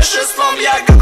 Wszystko jak